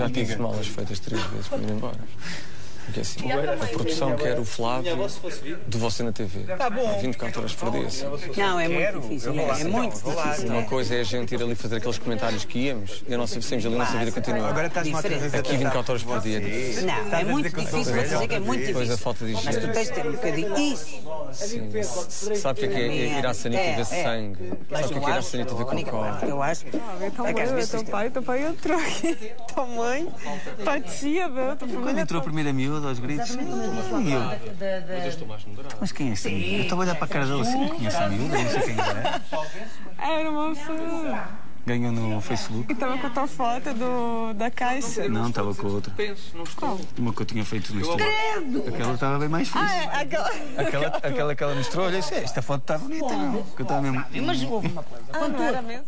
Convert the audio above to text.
Já tive malas feitas três vezes para ir embora. Porque assim, a produção quer o Flávio de você na TV. Tá bom. 24 horas por dia. assim. Não, é muito difícil. É, é muito difícil. Uma coisa é a gente ir ali fazer aqueles comentários que íamos e a nossa, saímos ali, a nossa vida continua. Agora vez a Aqui 24 horas por dia. é. Não, é muito difícil. Vou dizer que é muito Depois a difícil. falta de Mas tu higiene. tens de ter um bocadinho disso. Sim. Sabe o que é, que é ir à sanita e ver sangue? Sabe o que é, que é ir à sanita e ver a cocó? eu acho Então, é que vezes teu pai, teu pai entrou aqui. Tua mãe, tua tia, meu, tua Quando família. entrou a primeira miúda aos gritos, e eu, Mas eu estou mais moderado. mas quem é essa miúda? Eu estava a olhar para a cara dele assim, não conheço a miúda, não sei quem é. Era uma fã. Ganhou no Facebook. E tava com a tua foto do, da caixa. Não, estava com outra. Penso, não estou. Uma que eu tinha feito no Instagram. Aquela estava bem mais fixe. Ah, é, aquela. Aquela, aquela que ela mostrou, olha, esta foto está bonita, não? Que eu estava mesmo. Mas houve uma coisa. Ah, não era mesmo?